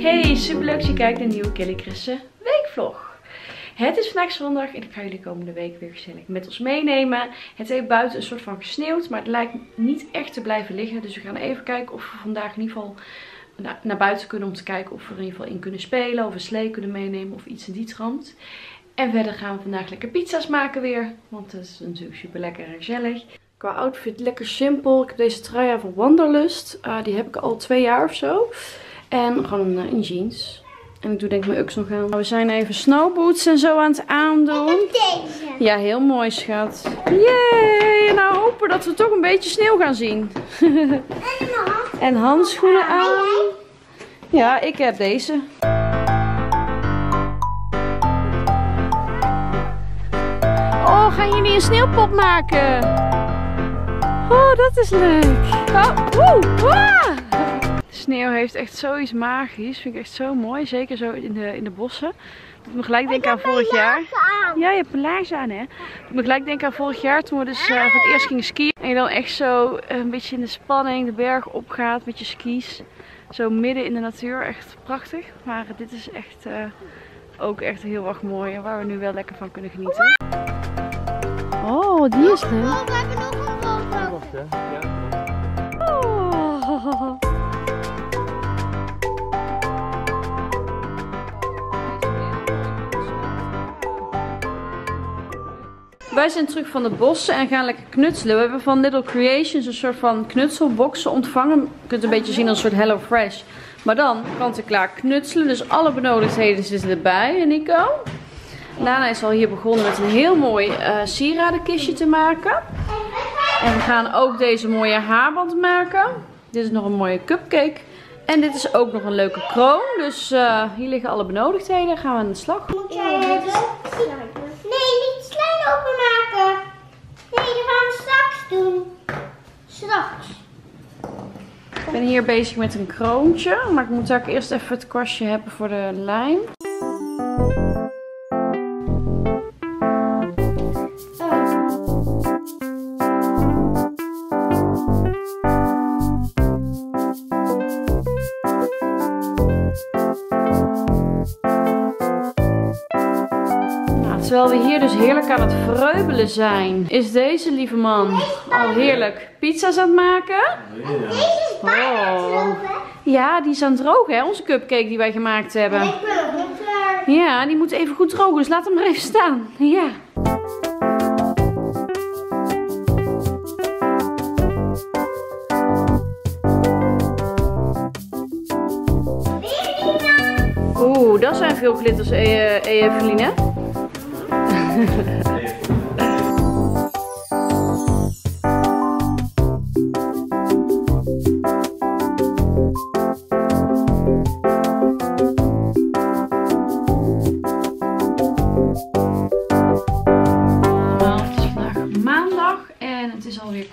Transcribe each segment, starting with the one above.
Hey, superleuk dat je kijkt naar een nieuwe Kelly Christen weekvlog. Het is vandaag zondag en ik ga jullie komende week weer gezellig met ons meenemen. Het heeft buiten een soort van gesneeuwd, maar het lijkt niet echt te blijven liggen. Dus we gaan even kijken of we vandaag in ieder geval naar buiten kunnen om te kijken of we er in ieder geval in kunnen spelen. Of een slee kunnen meenemen of iets in die trant. En verder gaan we vandaag lekker pizza's maken weer. Want dat is natuurlijk super lekker en gezellig. Qua outfit lekker simpel. Ik heb deze trui aan van Wanderlust. Ah, die heb ik al twee jaar of zo. En gewoon een, eh, een jeans. En ik doe denk ik mijn uks nog aan. We zijn even snowboots en zo aan het aandoen. Deze. Ja, heel mooi schat. Yay! En nou hopen dat we toch een beetje sneeuw gaan zien. En. En handschoenen aan. Ja, ik heb deze. Oh, gaan jullie een sneeuwpop maken? Oh, dat is leuk. Oh, woe, sneeuw heeft echt zoiets magisch. Vind ik echt zo mooi. Zeker zo in de, in de bossen. Doet me gelijk denken aan vorig jaar. Aan. Ja, je hebt een laars aan hè. Doet me gelijk denken aan vorig jaar toen we dus eh, voor het eerst gingen skiën. En je dan echt zo eh, een beetje in de spanning de berg opgaat met je skis. Zo midden in de natuur. Echt prachtig. Maar dit is echt eh, ook echt heel erg mooi. En waar we nu wel lekker van kunnen genieten. Oh, die is leuk. Oh, we hebben nog een foto. Wij zijn terug van de bossen en gaan lekker knutselen. We hebben van Little Creations een soort van knutselboxen ontvangen. Je kunt een beetje zien als een soort Hello Fresh. Maar dan kant-en-klaar knutselen. Dus alle benodigdheden zitten erbij. En Nico? Lana is al hier begonnen met een heel mooi eh sieradenkistje te maken. En we gaan ook deze mooie haarband maken. Dit is nog een mooie cupcake. En dit is ook nog een leuke kroon. Dus eh, hier liggen alle benodigdheden. Gaan we aan de slag. Nee, openmaken. Nee, dat gaan we straks doen. Straks. Ik ben hier bezig met een kroontje. Maar ik moet ook eerst even het kwastje hebben voor de lijm. Terwijl we hier dus heerlijk aan het vreubelen zijn, is deze lieve man al heerlijk pizza's aan het maken. Deze is bijna Oh. droog, hè? Ja, die is aan het drogen, hè? Onze cupcake die wij gemaakt hebben. Ja, die moet even goed drogen, dus laat hem maar even staan. Ja. Oeh, dat zijn veel glitters, eh, Eveline.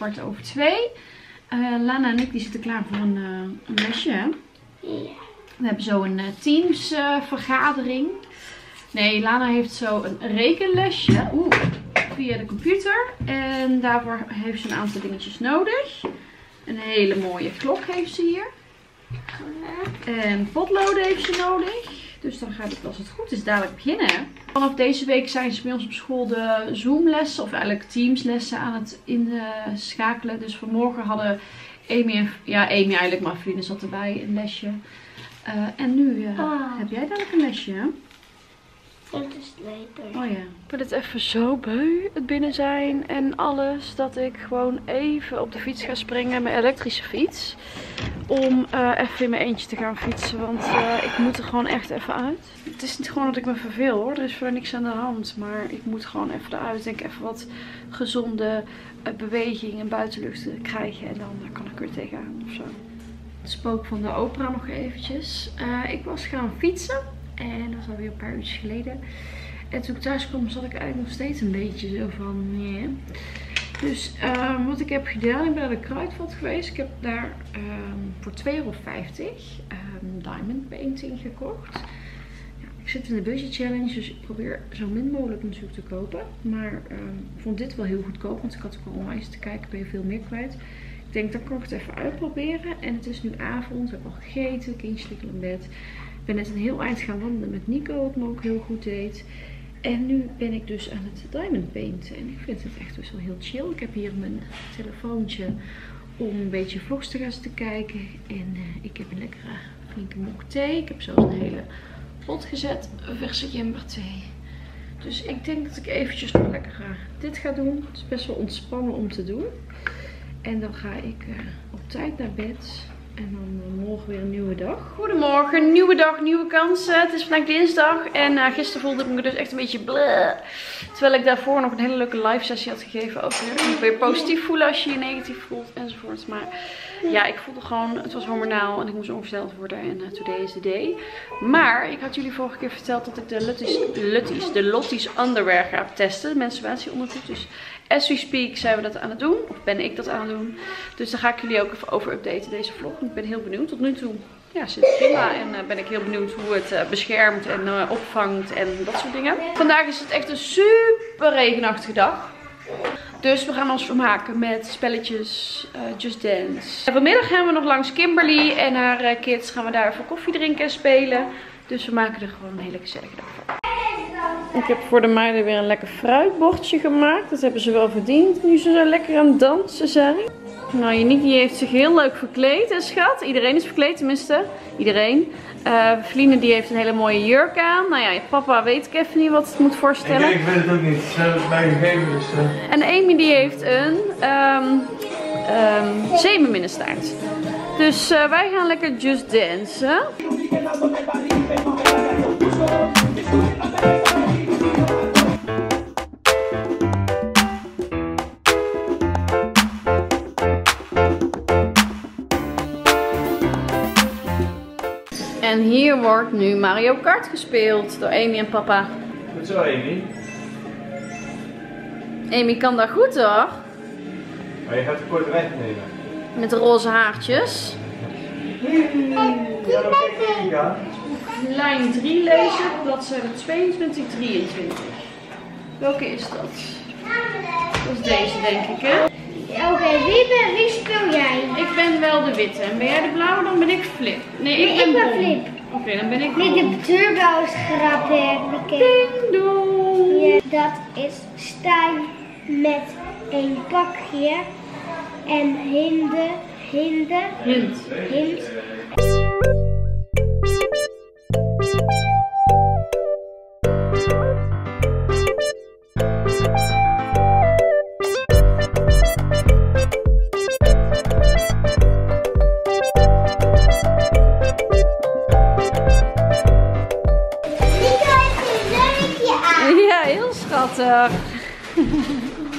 Kwart over twee. Eh, Lana en ik die zitten klaar voor een, eh, een lesje. hè? Ja. We hebben zo een Teams eh, vergadering. Nee, Lana heeft zo een rekenlesje. Oeh, via de computer. En daarvoor heeft ze een aantal dingetjes nodig. Een hele mooie klok heeft ze hier. En potloden heeft ze nodig. Dus dan gaat het, als het goed is, dadelijk beginnen. Vanaf deze week zijn ze bij ons op school de Zoom-lessen, of eigenlijk Teams-lessen aan het inschakelen. Dus vanmorgen hadden Amy en, ja, Amy eigenlijk, maar vrienden zat erbij, een lesje. Eh, en nu eh, Ah. heb jij dadelijk een lesje, Dat is lekker. Oh ja. Ik ben het even zo beu, het binnen zijn en alles, dat ik gewoon even op de fiets ga springen, mijn elektrische fiets. Om eh, even in mijn eentje te gaan fietsen, want eh, ik moet er gewoon echt even uit. Het is niet gewoon dat ik me verveel hoor, er is verder niks aan de hand. Maar ik moet gewoon even eruit, denk even wat gezonde eh, beweging en buitenlucht krijgen. En dan kan ik weer tegenaan of zo. Het spook van de opera nog eventjes. Ik was gaan fietsen. En dat is alweer een paar uurtjes geleden. En toen ik thuis kwam zat ik eigenlijk nog steeds een beetje zo van... Dus ehm, wat ik heb gedaan, ik ben naar de kruidvat geweest. Ik heb daar ehm, voor 2,50 euro ehm, diamond painting gekocht. Ja, ik zit in de budget challenge, dus ik probeer zo min mogelijk natuurlijk te kopen. Maar ik vond dit wel heel goedkoop, want ik had ook al onwijs te kijken, ben je veel meer kwijt. Ik denk, kan ik het even uitproberen. En het is nu avond, ik heb al gegeten, kindjes liggen in bed. Ik ben net een heel eind gaan wandelen met Nico, wat me ook heel goed deed. En nu ben ik dus aan het diamond painten. En ik vind het echt dus wel heel chill. Ik heb hier mijn telefoontje om een beetje vlogs te gaan kijken. En eh, ik heb een lekkere flinke mok thee. Ik heb zelfs een hele pot gezet. Verse gember thee. Dus ik denk dat ik eventjes nog lekker ga, dit ga doen. Het is best wel ontspannen om te doen. En dan ga ik eh, op tijd naar bed. En dan eh, morgen weer een nieuwe dag. Goedemorgen, nieuwe dag, nieuwe kansen. Het is vandaag dinsdag. En uh, gisteren voelde ik me dus echt een beetje bleh. Terwijl ik daarvoor nog een hele leuke live sessie had gegeven. Weer, je weer positief voelen als je je negatief voelt enzovoort. Maar ja, ik voelde gewoon, het was hormonaal en ik moest ongesteld worden. En uh, today is the day. Maar ik had jullie vorige keer verteld dat ik de Lutties, de Lotties underwear ga testen. De menstruatieondergoed. Dus as we speak zijn we dat aan het doen. Of ben ik dat aan het doen. Dus daar ga ik jullie ook even over updaten deze vlog. Ik ben heel benieuwd. Tot nu toe ja, zit prima. En uh, ben ik heel benieuwd hoe het uh, beschermt en uh, opvangt en dat soort dingen. Vandaag is het echt een super regenachtige dag. Dus we gaan ons vermaken met spelletjes, Just Dance. En vanmiddag gaan we nog langs Kimberly en haar kids. Gaan we daar even koffie drinken en spelen. Dus we maken er gewoon een hele gezellige dag van. Ik heb voor de meiden weer een lekker fruitbordje gemaakt. Dat hebben ze wel verdiend. Nu ze zo lekker aan het dansen zijn. Nou, Janiki heeft zich heel leuk verkleed, hè, schat. Iedereen is verkleed, tenminste. Iedereen. Uh, Feline die heeft een hele mooie jurk aan. Nou ja, papa weet ik even niet wat het moet voorstellen. Ik, ik weet het ook niet. Ze hebben het mij gegeven, dus... Uh... En Amy die heeft een um, um, zeemerminnestaart. Dus uh, wij gaan lekker just dansen. En hier wordt nu Mario Kart gespeeld door Amy en papa. Goed zo, Amy. Amy kan dat goed hoor. Maar je gaat de kort wegnemen. Met de roze haartjes. Ja, dat. Lijn 3 lezen, bladzijde 22, 23. Welke is dat? Dat is deze denk ik hè? Oké, wie, ben, wie speel jij? Ik ben wel de witte. En ben jij de blauwe, dan ben ik Flip. Nee, ik nee, ben, ik ben Bom. Flip. Oké, okay, dan ben ik Nee, de turbo is grappig. Ding dong. Ja, dat is Stijn met een pakje. En hinde, hinde, Hint. hint.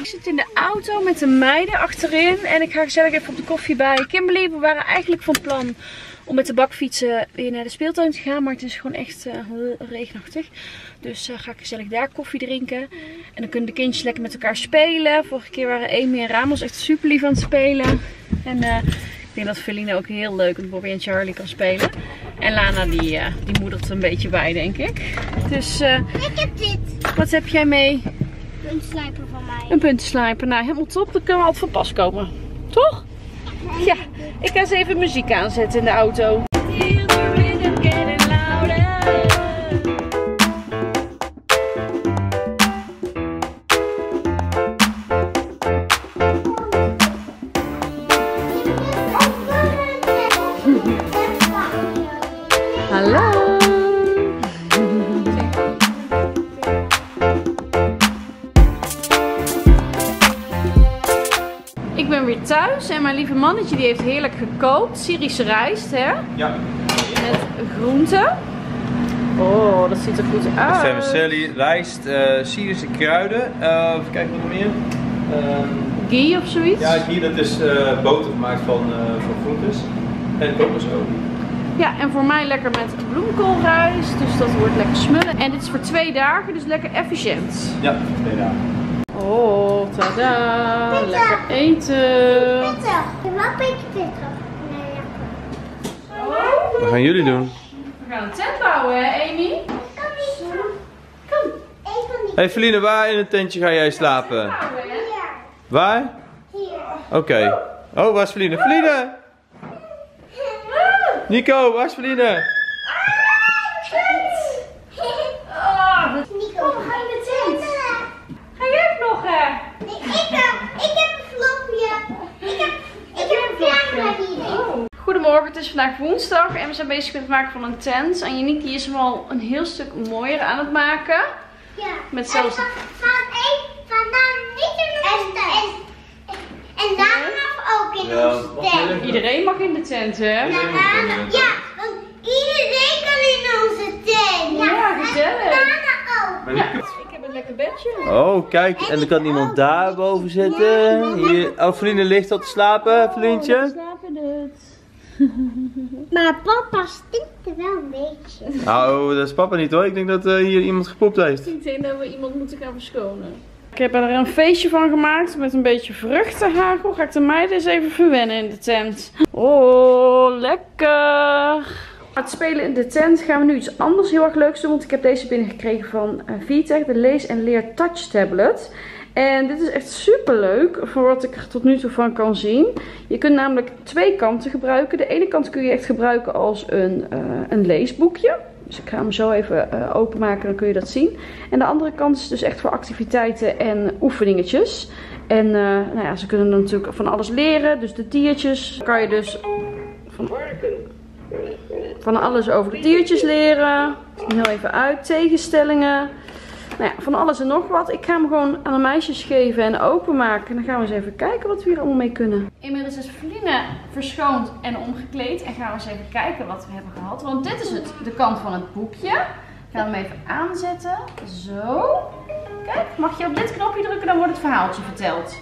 Ik zit in de auto met de meiden achterin en ik ga gezellig even op de koffie bij Kimberly. We waren eigenlijk van plan om met de bakfietsen weer naar de speeltuin te gaan, maar het is gewoon echt uh, regenachtig. Dus uh, ga ik gezellig daar koffie drinken. En dan kunnen de kindjes lekker met elkaar spelen. Vorige keer waren Amy en Ramos echt super lief aan het spelen. En uh, ik denk dat Feline ook heel leuk met Bobby en Charlie kan spelen. En Lana die, die moedert een beetje bij denk ik. Dus ik heb dit. Wat heb jij mee? Een slijper van mij. Een puntenslijper. Nou, helemaal top. Dan kunnen we altijd van pas komen. Toch? Ja. Ik ga eens even muziek aanzetten in de auto. Mannetje die heeft heerlijk gekookt. Syrische rijst, hè? Ja. Met groenten. Oh, dat ziet er goed uit. Vermicelli, rijst, uh, Syrische kruiden. Uh, even kijken wat nog meer. Uh, Ghee of zoiets? ja, hier dat is uh, boter gemaakt van, van groentes. En kokosolie. Ja, en voor mij lekker met bloemkoolrijst. Dus dat wordt lekker smullen. En dit is voor twee dagen, dus lekker efficiënt. Ja, voor twee dagen. Oh. Oh, tada. Lekker eten. Een beetje pittig. Nee, lekker. Wat gaan jullie doen? We gaan een tent bouwen, hè, Amy? Ik kan niet. Kom. Ik kan niet. Hey Feline, waar in het tentje ga jij slapen? Hier. Waar? Hier. Oké. Oh, waar is Feline? Feline! Nico, waar is Feline? Oh, dat... Nico, we gaan in de tent. Ga jij vloggen? Nee, ik heb, ik heb een vlogje. Ik heb, ik heb een camera hier. Goedemorgen, het is vandaag woensdag en we zijn bezig met het maken van een tent. En Janiek die is hem al een heel stuk mooier aan het maken. Ja. Met zelfs- En van, van één, vandaan niet in onze tent. En, en daarna ook in Ja, onze tent. Iedereen mag in de tent, hè? Ja, want iedereen kan in onze tent. Ja, gezellig. En daarna ook. Ja, ik heb een lekker bedje. Oh, kijk, en er kan iemand daar boven zitten. Hier. Oh, Feline ligt al te slapen, Felientje. Slapen het. Maar papa stinkt er wel een beetje. Nou, dat is papa niet hoor. Ik denk dat eh, hier iemand gepoept heeft. Ik denk dat we iemand moeten gaan verschonen. Ik heb er een feestje van gemaakt met een beetje vruchtenhagel. Ga ik de meiden eens even verwennen in de tent. Oh, lekker! Het spelen in de tent gaan we nu iets anders heel erg leuks doen. Want ik heb deze binnengekregen van uh, VTech, de Lees en Leer Touch Tablet. En dit is echt super leuk voor wat ik er tot nu toe van kan zien. Je kunt namelijk twee kanten gebruiken. De ene kant kun je echt gebruiken als een, uh, een leesboekje. Dus ik ga hem zo even uh, openmaken, dan kun je dat zien. En de andere kant is dus echt voor activiteiten en oefeningetjes. En uh, nou ja, ze kunnen natuurlijk van alles leren. Dus de diertjes kan je dus van, van alles over de diertjes leren. Heel even uit. Tegenstellingen. Nou ja, van alles en nog wat. Ik ga hem gewoon aan de meisjes geven en openmaken. En dan gaan we eens even kijken wat we hier allemaal mee kunnen. Inmiddels is Feline verschoond en omgekleed. En gaan we eens even kijken wat we hebben gehad. Want dit is het, de kant van het boekje. Ik ga hem even aanzetten. Zo. Kijk, mag je op dit knopje drukken, dan wordt het verhaaltje verteld.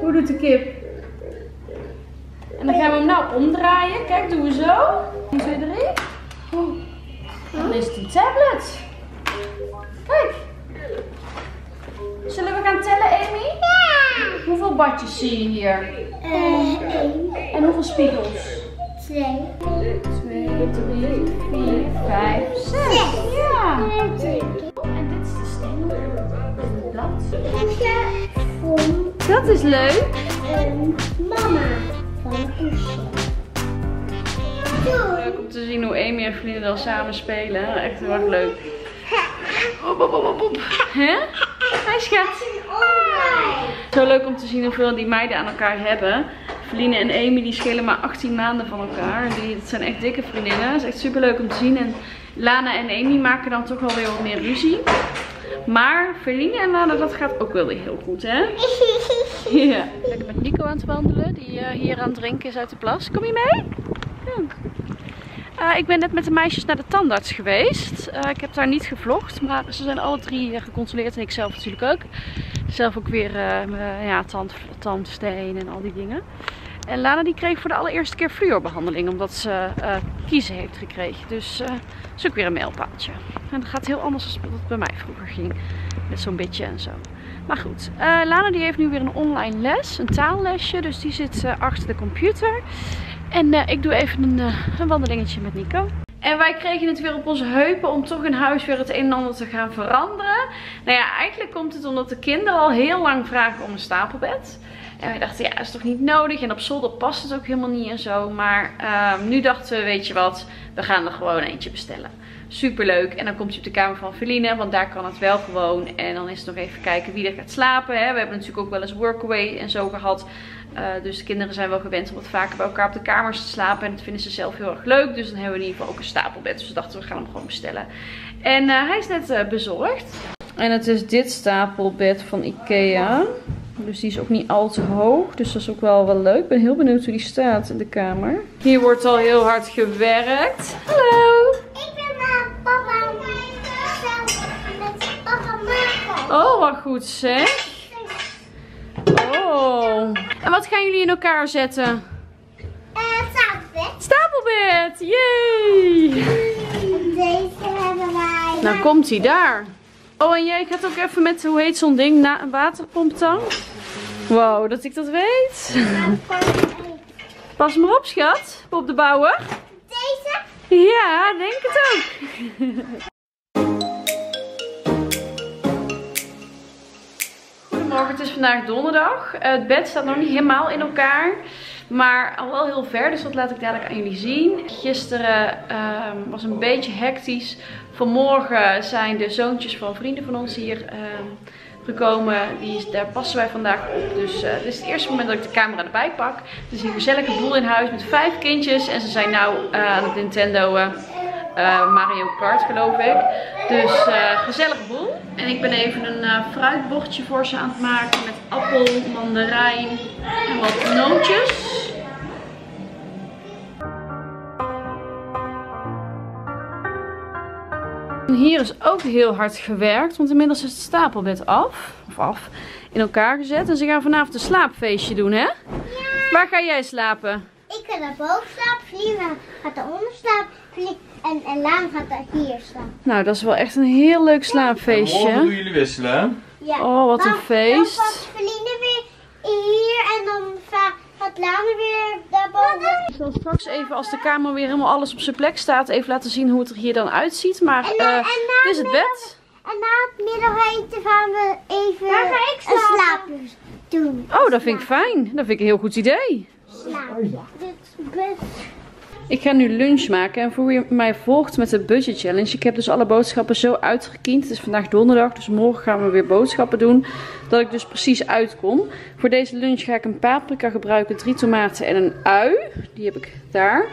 Hoe doet de kip? En dan gaan we hem nou omdraaien. Kijk, doen we zo. 1, 2, 3. Oh. Dan is het een tablet. Kijk. Zullen we gaan tellen, Amy? Ja. Hoeveel badjes zie je hier? Uh, één, En hoeveel spiegels? twee, 2, 3, 4, 5, 6. Ja. twee. En dit is de stengel. Het blad. Dat is leuk. een mama van een poesje? Doe. Leuk om te zien hoe Amy en vrienden dan samen spelen. Echt heel erg leuk. Op, op, op, op, op. Hè? Hij schat. Zo leuk om te zien hoeveel die meiden aan elkaar hebben. Feline en Amy die schelen maar 18 maanden van elkaar. Die, dat zijn echt dikke vriendinnen. Dat is echt super leuk om te zien. En Lana en Amy maken dan toch wel weer wat meer ruzie. Maar Feline en Lana, dat gaat ook wel weer heel goed, hè? Ja. Lekker met Nico aan het wandelen, die uh, hier aan het drinken is uit de plas. Kom je mee? Ja. Uh, ik ben net met de meisjes naar de tandarts geweest. Uh, ik heb daar niet gevlogd, maar ze zijn alle drie gecontroleerd en ik zelf natuurlijk ook. Zelf ook weer ja, tand, tandsteen en al die dingen. En Lana die kreeg voor de allereerste keer fluorbehandeling, omdat ze kiezen heeft gekregen. Dus ook weer een mijlpaaltje. En dat gaat heel anders dan het bij mij vroeger ging, met zo'n bitje en zo. Maar goed, uh, Lana die heeft nu weer een online les, een taallesje. Dus die zit uh, achter de computer. En uh, ik doe even een, een, wandelingetje met Nico. En wij kregen het weer op onze heupen om toch in huis weer het een en ander te gaan veranderen. Nou ja, eigenlijk komt het omdat de kinderen al heel lang vragen om een stapelbed. En wij dachten, ja, dat is toch niet nodig. En op zolder past het ook helemaal niet en zo. Maar nu dachten we, weet je wat, we gaan er gewoon eentje bestellen. Super leuk. En dan komt hij op de kamer van Feline, want daar kan het wel gewoon. En dan is het nog even kijken wie er gaat slapen. Hè. We hebben natuurlijk ook wel eens workaway en zo gehad. Uh, dus de kinderen zijn wel gewend om wat vaker bij elkaar op de kamers te slapen. En dat vinden ze zelf heel erg leuk. Dus dan hebben we in ieder geval ook een stapelbed. Dus we dachten we gaan hem gewoon bestellen. En uh, hij is net uh, bezorgd. En het is dit stapelbed van Ikea. Dus die is ook niet al te hoog. Dus dat is ook wel wel leuk. Ik ben heel benieuwd hoe die staat in de kamer. Hier wordt al heel hard gewerkt. Hallo. Ik ben uh, papa met papa maken. Oh, wat goed zeg. Oh. En wat gaan jullie in elkaar zetten? Uh, stapelbed. Stapelbed. Yay. Deze hebben wij Nou komt hij daar. Oh, en jij gaat ook even met, hoe heet zo'n ding, na een waterpomptang? Wow, dat ik dat weet. Pas maar op, schat. Op de bouwen. Deze? Ja, denk het ook. Goedemorgen, het is vandaag donderdag. Het bed staat nog niet helemaal in elkaar. Maar al wel heel ver, dus dat laat ik dadelijk aan jullie zien. Gisteren ehm, was een beetje hectisch. Vanmorgen zijn de zoontjes van vrienden van ons hier ehm, gekomen. Die, daar passen wij vandaag op. Dus eh, dit is het eerste moment dat ik de camera erbij pak. Het is een gezellige boel in huis met vijf kindjes. En ze zijn nou eh, aan het Nintendo eh, Mario Kart geloof ik. Dus eh gezellige boel. En ik ben even een eh, fruitbordje voor ze aan het maken. Met appel, mandarijn en wat nootjes. Hier is ook heel hard gewerkt, want inmiddels is het stapelbed af, of af, in elkaar gezet. En ze gaan vanavond een slaapfeestje doen, hè? Waar ga jij slapen? Ik ga daar boven slapen, Vliegen gaat daaronder slapen en, en Laan gaat daar hier slapen. Nou, dat is wel echt een heel leuk Morgen slaapfeestje. doen jullie wisselen, hè? Ja. Oh, wat een Dan- feest. Dan gaat weer hier en dan weer daarboven. Ik zal straks even, als de kamer weer helemaal alles op zijn plek staat, even laten zien hoe het er hier dan uitziet. Maar En na- eh, en dit is het bed. En na het middageten gaan we even een slaapje doen. Oh, dat vind ik fijn. Dat vind ik een heel goed idee. Slapen. Dit is best. Ik ga nu lunch maken en voor wie mij volgt met de budget challenge. Ik heb dus alle boodschappen zo uitgekiend. Het is vandaag donderdag, dus morgen gaan we weer boodschappen doen. Dat ik dus precies uitkom. Voor deze lunch ga ik een paprika gebruiken, drie tomaten en een ui. Die heb ik daar.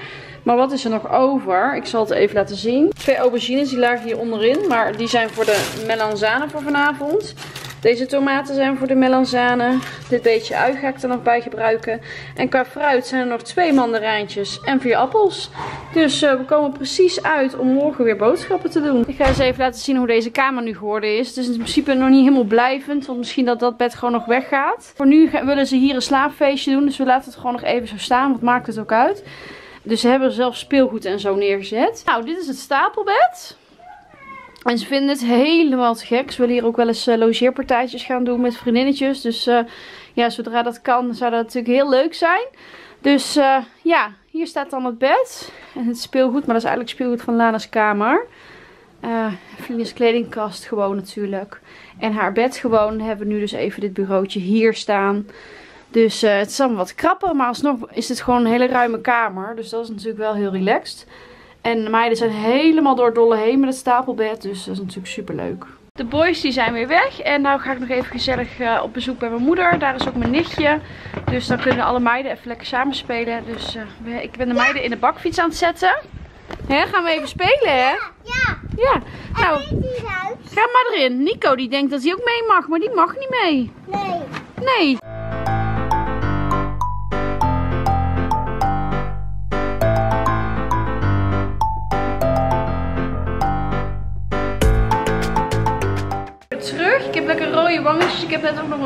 Maar wat is er nog over? Ik zal het even laten zien. Twee aubergines, die lagen hier onderin. Maar die zijn voor de melanzane voor vanavond. Deze tomaten zijn voor de melanzane. Dit beetje ui ga ik er nog bij gebruiken. En qua fruit zijn er nog twee mandarijntjes en vier appels. Dus eh, we komen precies uit om morgen weer boodschappen te doen. Ik ga eens even laten zien hoe deze kamer nu geworden is. Het is in principe nog niet helemaal blijvend. Want misschien dat dat bed gewoon nog weggaat. Voor nu willen ze hier een slaapfeestje doen. Dus we laten het gewoon nog even zo staan. Wat maakt het ook uit. Dus ze hebben zelf speelgoed en zo neergezet. Nou, dit is het stapelbed. En ze vinden het helemaal te gek. Ze willen hier ook wel eens eh, logeerpartijtjes gaan doen met vriendinnetjes. Dus eh, ja, zodra dat kan, zou dat natuurlijk heel leuk zijn. Dus eh, ja, hier staat dan het bed. En het speelgoed, maar dat is eigenlijk speelgoed van Lana's kamer. Feline's kledingkast gewoon natuurlijk. En haar bed gewoon. hebben we nu dus even dit bureautje hier staan. Dus het is wat krapper, maar alsnog is het gewoon een hele ruime kamer. Dus dat is natuurlijk wel heel relaxed. En de meiden zijn helemaal door dolle heen met het stapelbed. Dus dat is natuurlijk super leuk. De boys die zijn weer weg. En nou ga ik nog even gezellig eh, op bezoek bij mijn moeder. Daar is ook mijn nichtje. Dus dan kunnen alle meiden even lekker samen spelen. Dus eh, ik ben de meiden in de bakfiets aan het zetten. Hè, gaan we even spelen hè? Ja, Ja. Nou, die huis? ga maar erin. Nico die denkt dat hij ook mee mag. Maar die mag niet mee. Nee. Nee.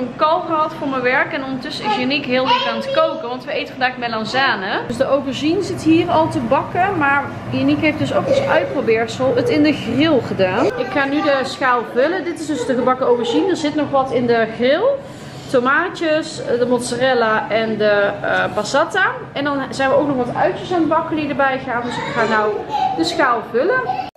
Een kal gehad voor mijn werk. En ondertussen is Janiek heel leuk aan het koken. Want we eten vandaag melanzane. Dus de aubergine zit hier al te bakken. Maar Janiek heeft dus ook als uitprobeersel het in de grill gedaan. Ik ga nu de schaal vullen. Dit is dus de gebakken aubergine. Er zit nog wat in de grill tomaatjes, de mozzarella en de eh passata. En dan zijn we ook nog wat uitjes aan het bakken die erbij gaan. Dus ik ga nou de schaal vullen.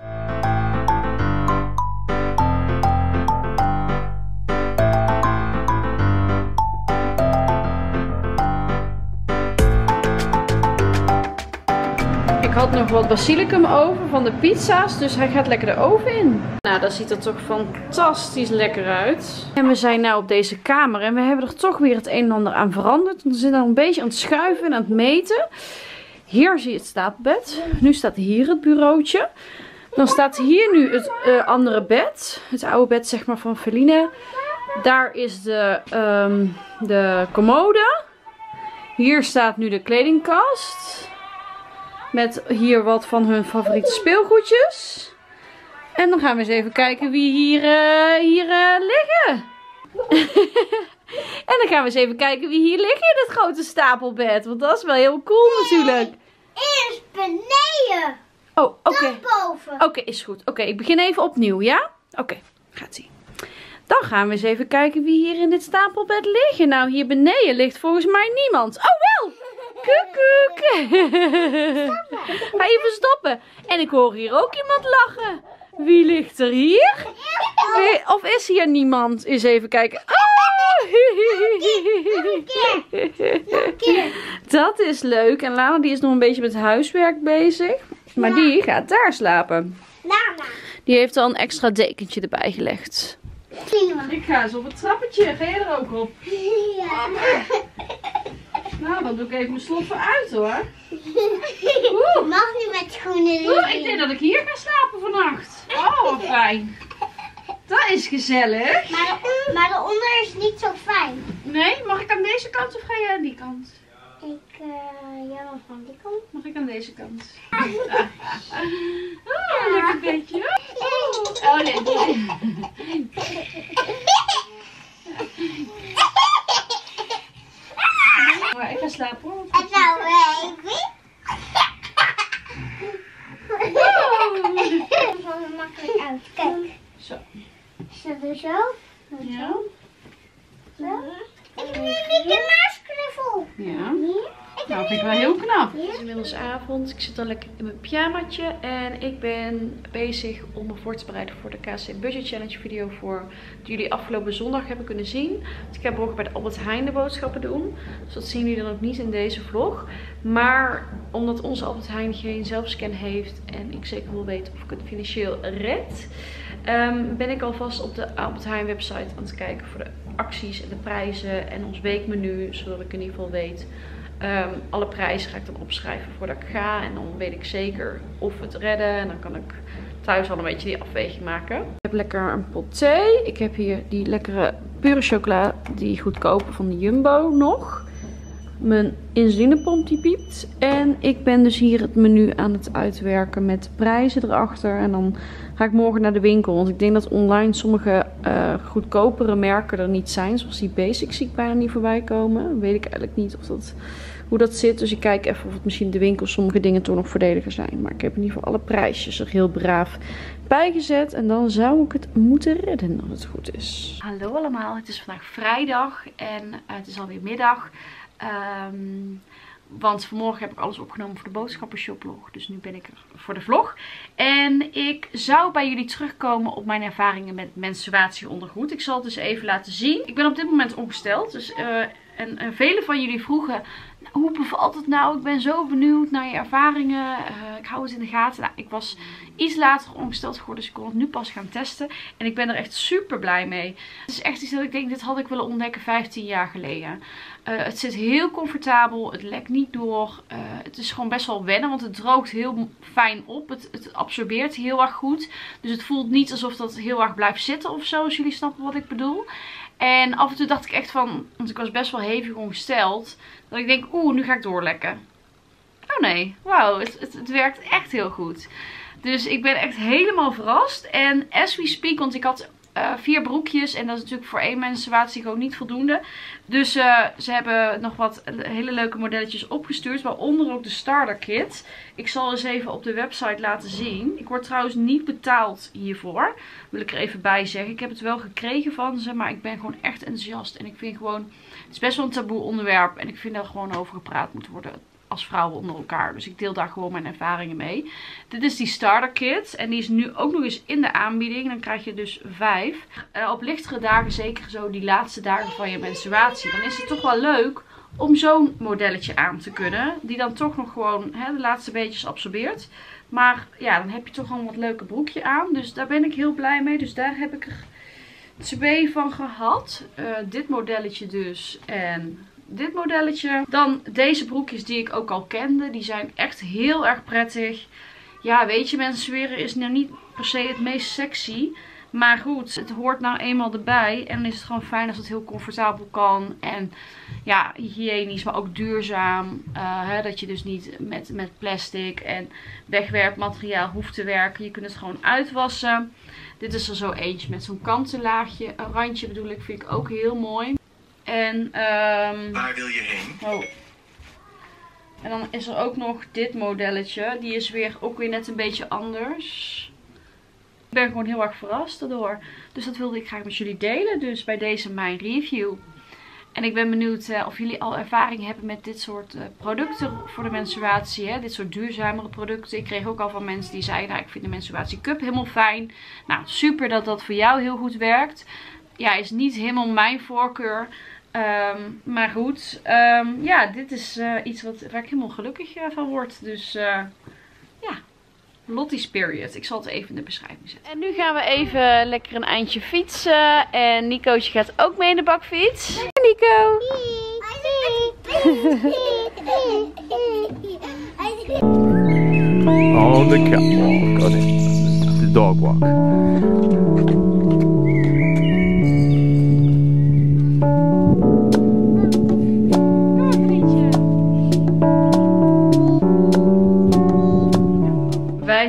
Had nog wat basilicum over van de pizza's, dus hij gaat lekker de oven in. Nou, dat ziet er toch fantastisch lekker uit. En we zijn nu op deze kamer en we hebben er toch weer het een en ander aan veranderd. Want we zijn dan een beetje aan het schuiven en aan het meten. Hier zie je het stapelbed. Nu staat hier het bureautje. Dan staat hier nu het eh, andere bed. Het oude bed zeg maar van Feline. Daar is de, ehm, de commode. Hier staat nu de kledingkast. Met hier wat van hun favoriete speelgoedjes. En dan gaan we eens even kijken wie hier, eh, hier eh, liggen. en dan gaan we eens even kijken wie hier liggen in het grote stapelbed. Want dat is wel heel cool natuurlijk. Eerst beneden. Oh, oké. Boven. Oké, is goed. Oké, ik begin even opnieuw, ja? Oké, gaat ie. Dan gaan we eens even kijken wie hier in dit stapelbed liggen. Nou, hier beneden ligt volgens mij niemand. Oh, wel! Koekoek! Ga even stoppen. En ik hoor hier ook iemand lachen. Wie ligt er hier? Of is hier niemand? Eens even kijken. Oh! Dat is leuk. En Lana die is nog een beetje met huiswerk bezig. Maar die gaat daar slapen. Lana. Die heeft al een extra dekentje erbij gelegd. Ik ga eens op het trappetje. Ga je er ook op? Ja. Nou, dan doe ik even mijn slot vooruit hoor. Je mag niet met schoenen Oeh, ik denk dat ik hier ga slapen vannacht. Oh, wat fijn. Dat is gezellig. Maar, de, maar onder is niet zo fijn. Nee, mag ik aan deze kant of ga je aan die kant? Ik, eh, ja, dan van die kant. Mag ik aan deze kant? Oh, lekker beetje. Oh, nee. Maar ik ga slapen hoor. En nou, baby. Wel makkelijk uit. Kijk. Zo. Zet er zo. Ja. Zo. Ik niet de maasknuffel. Ja. Nou, vind ik wel heel knap. Het is inmiddels avond. Ik zit al lekker in mijn pyjamaatje. En ik ben bezig om me voor te bereiden voor de KC Budget Challenge video. Voor die jullie afgelopen zondag hebben kunnen zien. Want ik heb morgen bij de Albert Heijn de boodschappen doen. Dus dat zien jullie dan ook niet in deze vlog. Maar omdat onze Albert Heijn geen zelfscan heeft. En ik zeker wil weten of ik het financieel red. ehm, ben ik alvast op de Albert Heijn website aan het kijken voor de acties en de prijzen. En ons weekmenu. Zodat ik in ieder geval weet Ehm, alle prijzen ga ik dan opschrijven voordat ik ga. En dan weet ik zeker of we het redden. En dan kan ik thuis al een beetje die afweging maken. Ik heb lekker een pot thee. Ik heb hier die lekkere pure chocola. Die goedkope van de Jumbo nog. Mijn insulinepomp die piept. En ik ben dus hier het menu aan het uitwerken met de prijzen erachter. En dan ga ik morgen naar de winkel. Want ik denk dat online sommige eh, goedkopere merken er niet zijn. Zoals die basics zie ik bijna niet voorbij komen. Weet ik eigenlijk niet of dat, hoe dat zit. Dus ik kijk even of het misschien de winkel sommige dingen toch nog voordeliger zijn. Maar ik heb in ieder geval alle prijsjes er heel braaf bijgezet. En dan zou ik het moeten redden als het goed is. Hallo allemaal, het is vandaag vrijdag en eh, het is alweer middag. Ehm, want vanmorgen heb ik alles opgenomen voor de boodschappenshopblog. Dus nu ben ik er voor de vlog. En ik zou bij jullie terugkomen op mijn ervaringen met menstruatieondergoed. Ik zal het dus even laten zien. Ik ben op dit moment ongesteld. Dus, eh, en, en vele van jullie vroegen, hoe bevalt het nou? Ik ben zo benieuwd naar je ervaringen. Eh, ik hou het in de gaten. Nou, ik was iets later ongesteld geworden. Dus ik kon het nu pas gaan testen. En ik ben er echt super blij mee. Het is echt iets dat ik denk, dit had ik willen ontdekken 15 jaar geleden. Eh, het zit heel comfortabel. Het lekt niet door. Eh, het is gewoon best wel wennen. Want het droogt heel fijn op. Het, het absorbeert heel erg goed. Dus het voelt niet alsof dat heel erg blijft zitten of zo. Als jullie snappen wat ik bedoel. En af en toe dacht ik echt van. Want ik was best wel hevig ongesteld. Dat ik denk, oeh, nu ga ik doorlekken. Oh nee, wauw. Het, het, het werkt echt heel goed. Dus ik ben echt helemaal verrast. En as we speak, want ik had eh, vier broekjes. En dat is natuurlijk voor één menstruatie gewoon niet voldoende. Dus eh, ze hebben nog wat hele leuke modelletjes opgestuurd. Waaronder ook de starter kit. Ik zal eens even op de website laten zien. Ik word trouwens niet betaald hiervoor. Wil ik er even bij zeggen. Ik heb het wel gekregen van ze. Maar ik ben gewoon echt enthousiast. En ik vind gewoon... Het is best wel een taboe onderwerp. En ik vind dat gewoon over gepraat moet worden als vrouwen onder elkaar. Dus ik deel daar gewoon mijn ervaringen mee. Dit is die starter kit. En die is nu ook nog eens in de aanbieding. Dan krijg je dus vijf. Eh, op lichtere dagen, zeker zo die laatste dagen van je menstruatie. Dan is het toch wel leuk om zo'n modelletje aan te kunnen. Die dan toch nog gewoon hè, de laatste beetjes absorbeert. Maar ja, dan heb je toch gewoon wat leuke broekje aan. Dus daar ben ik heel blij mee. Dus daar heb ik er twee van gehad. Eh, dit modelletje dus. En dit modelletje. Dan deze broekjes die ik ook al kende. Die zijn echt heel erg prettig. Ja, weet je, menstrueren is nou niet per se het meest sexy. Maar goed, het hoort nou eenmaal erbij. En dan is het gewoon fijn als het heel comfortabel kan. En ja, hygiënisch, maar ook duurzaam. Uh, hè, dat je dus niet met, met plastic en wegwerpmateriaal hoeft te werken. Je kunt het gewoon uitwassen. Dit is er zo eentje met zo'n kantenlaagje. Een randje bedoel ik, vind ik ook heel mooi. En, ehm Waar wil je heen? Oh. En dan is er ook nog dit modelletje. Die is weer ook weer net een beetje anders. Ik ben gewoon heel erg verrast daardoor. Dus dat wilde ik graag met jullie delen. Dus bij deze mijn review. En ik ben benieuwd eh, of jullie al ervaring hebben met dit soort eh, producten voor de menstruatie. Hè? Dit soort duurzamere producten. Ik kreeg ook al van mensen die zeiden, nou, ik vind de menstruatie cup helemaal fijn. Nou, super dat dat voor jou heel goed werkt. Ja, is niet helemaal mijn voorkeur. Ehm, maar goed, ehm, ja, dit is eh, iets wat, waar ik helemaal gelukkig eh, van word. Dus eh, ja, Lottie's Period. Ik zal het even in de beschrijving zetten. En nu gaan we even lekker een eindje fietsen. En Nicootje gaat ook mee in de bakfiets. Nico! On the catwalk. Oh nee, de dog walk.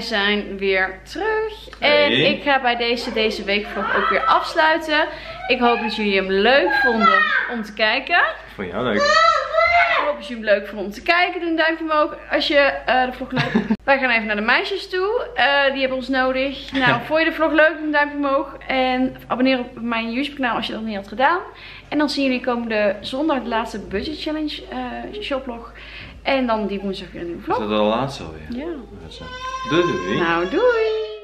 Zijn weer terug. En Hey. ik ga bij deze, deze weekvlog ook weer afsluiten. Ik hoop dat jullie hem leuk vonden om te kijken. Vond jou leuk? Ik hoop dat jullie hem leuk vonden om te kijken. Doe een duimpje omhoog als je eh, de vlog leuk vindt. Wij gaan even naar de meisjes toe. Eh, die hebben ons nodig. Nou, vond je de vlog leuk? Doe een duimpje omhoog. En abonneer op mijn YouTube kanaal als je dat nog niet had gedaan. En dan zien jullie komende zondag de laatste Budget Challenge eh shoplog. En dan die woensdag weer een nieuwe Is vlog. dat de laatste alweer? Ja. Doei doei. Nou, doei!